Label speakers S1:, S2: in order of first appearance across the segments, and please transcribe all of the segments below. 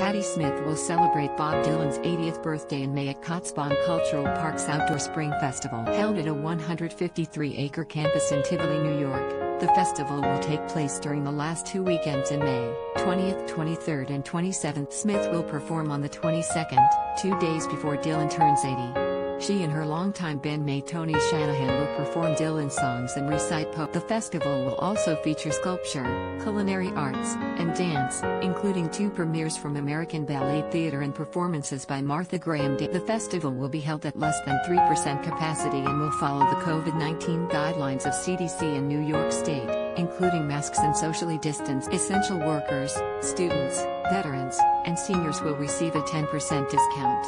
S1: Patti Smith will celebrate Bob Dylan's 80th birthday in May at Kaatsbaan Cultural Park's Outdoor Spring Festival. Held at a 153-acre campus in Tivoli, New York, the festival will take place during the last two weekends in May, 20th, 23rd and 27th. Smith will perform on the 22nd, two days before Dylan turns 80. She and her longtime bandmate Tony Shanahan will perform Dylan songs and recite poems. The festival will also feature sculpture, culinary arts, and dance, including two premieres from American Ballet Theatre and performances by Martha Graham. The festival will be held at less than 3% capacity and will follow the COVID-19 guidelines of CDC and New York State including masks and socially distanced essential workers, students, veterans, and seniors will receive a 10% discount.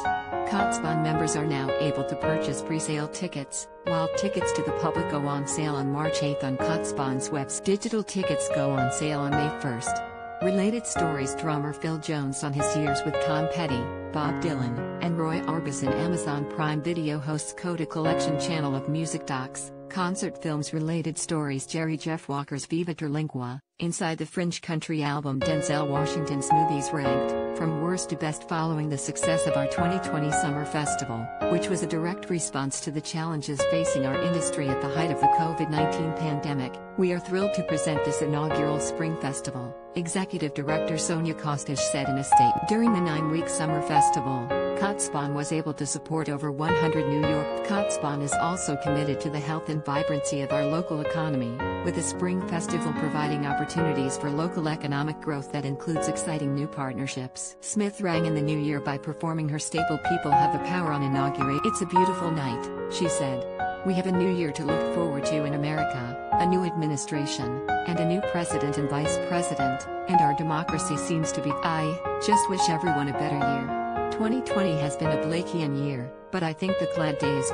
S1: Kaatsbaan members are now able to purchase pre-sale tickets, while tickets to the public go on sale on March 8 on Kaatsbaan's website. Digital tickets go on sale on May 1. Related stories drummer Phil Jones on his years with Tom Petty, Bob Dylan, and Roy Orbison Amazon Prime Video hosts Coda Collection channel of music docs, concert films related stories Jerry Jeff Walker's Viva Terlingua, Inside the Fringe Country album Denzel Washington's movies ranked, from worst to best following the success of our 2020 Summer Festival, which was a direct response to the challenges facing our industry at the height of the COVID 19 pandemic. We are thrilled to present this inaugural Spring Festival, Executive Director Sonja Kostich said in a statement. During the nine week Summer Festival, Kaatsbaan was able to support over 100 New York. Kaatsbaan is also committed to the health and vibrancy of our local economy, with the Spring Festival providing opportunities for local economic growth that includes exciting new partnerships. Smith rang in the new year by performing her staple People Have the Power on inaugurate. It's a beautiful night, she said. We have a new year to look forward to in America, a new administration, and a new president and vice president, and our democracy seems to be. I just wish everyone a better year. 2020 has been a Blakean year, but I think the glad days.